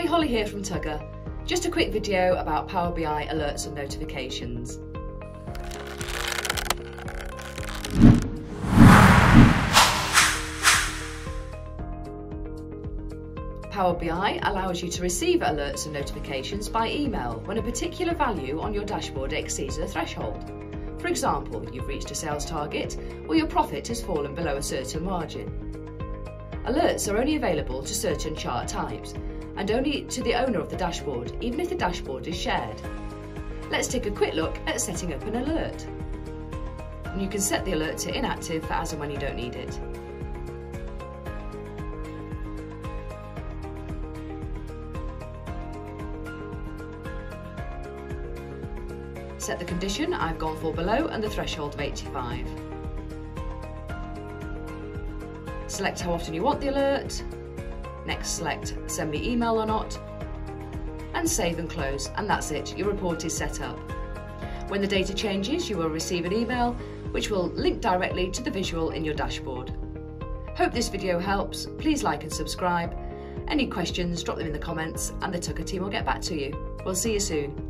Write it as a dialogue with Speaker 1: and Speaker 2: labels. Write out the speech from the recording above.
Speaker 1: Hi, Holly here from Tugger. Just a quick video about Power BI alerts and notifications. Power BI allows you to receive alerts and notifications by email when a particular value on your dashboard exceeds a threshold. For example, you've reached a sales target or your profit has fallen below a certain margin. Alerts are only available to certain chart types and only to the owner of the dashboard, even if the dashboard is shared. Let's take a quick look at setting up an alert. And you can set the alert to inactive for as and when you don't need it. Set the condition I've gone for below and the threshold of 85. Select how often you want the alert. Next select send me email or not. And save and close and that's it, your report is set up. When the data changes you will receive an email which will link directly to the visual in your dashboard. Hope this video helps, please like and subscribe. Any questions drop them in the comments and the Tugger team will get back to you. We'll see you soon.